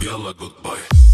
Yalla goodbye.